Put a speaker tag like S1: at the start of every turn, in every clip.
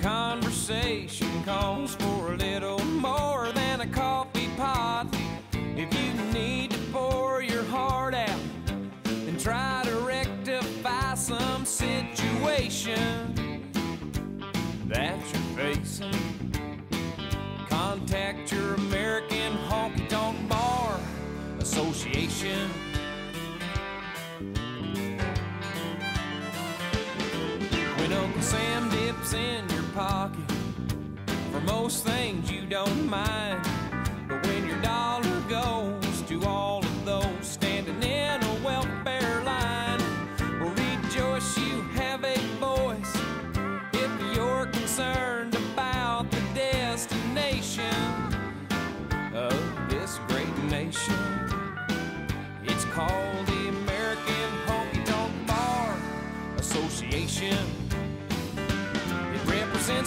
S1: conversation calls for a little more than a coffee pot. If you need to pour your heart out and try to rectify some situation that you're facing, contact your American Honky Tonk Bar Association. In your pocket, for most things you don't mind.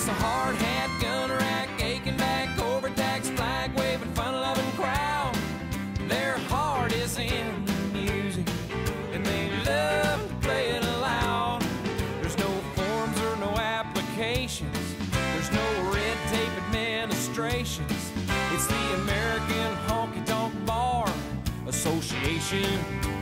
S1: Represents the hard hat, gun rack, aching back, overtaxed, flag waving, fun loving crowd. Their heart is in the music, and they love to play it loud. There's no forms or no applications, there's no red tape administrations. It's the American Honky Tonk Bar Association.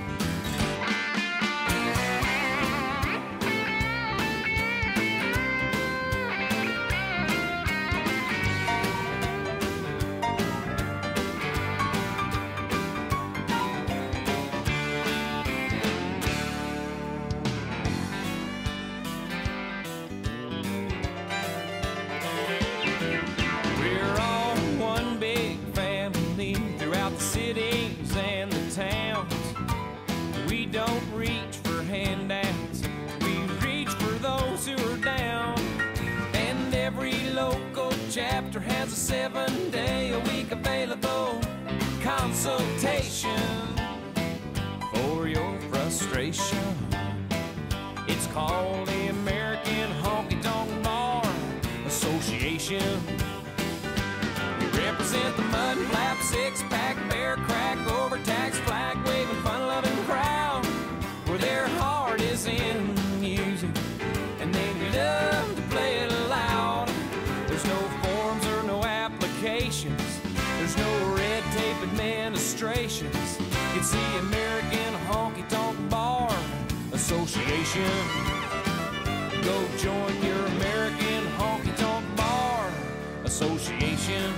S1: Those who are down. And every local chapter has a seven day a week available consultation for your frustration. It's called the American Honky Tonk Bar Association. It's the American Honky Tonk Bar Association. Go join your American Honky Tonk Bar Association.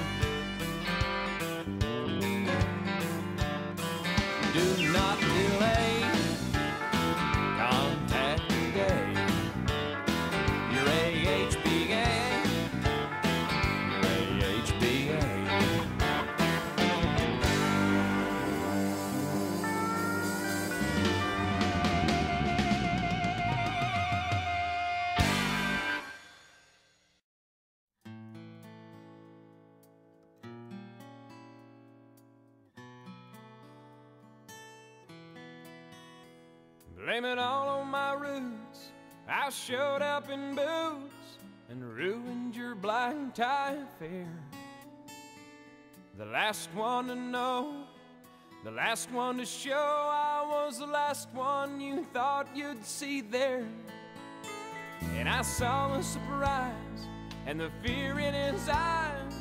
S1: Blame all on my roots. I showed up in boots and ruined your black tie affair. The last one to know, the last one to show. I was the last one you thought you'd see there. And I saw the surprise and the fear in his eyes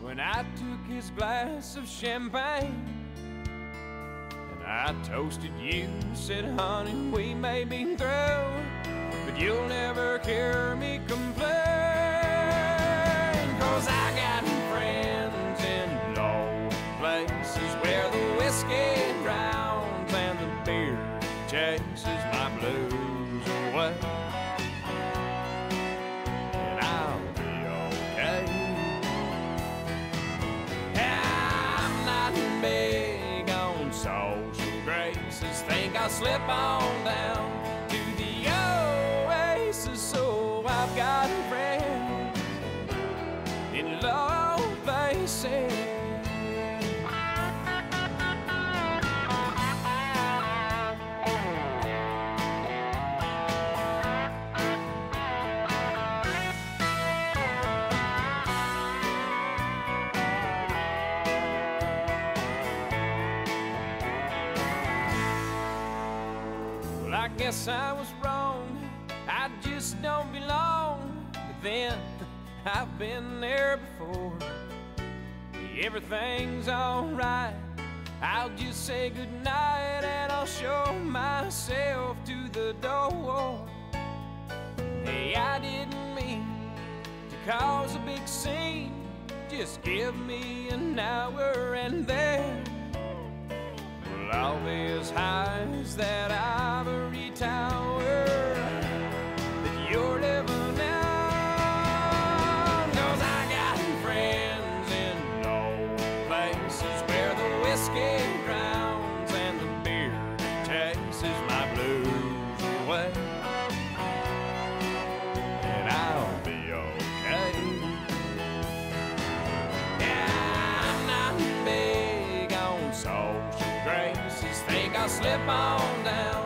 S1: when I took his glass of champagne. I toasted you, said, honey, we may be through, but you'll never hear me complain. Slip on down I guess I was wrong. I just don't belong. But then I've been there before. Everything's alright. I'll just say goodnight and I'll show myself to the door. Hey, I didn't mean to cause a big scene. Just give me an hour and then I'll be as high as that chases my blues away. And I'll be okay. Yeah, I'm not big on social graces. Think I'll slip on down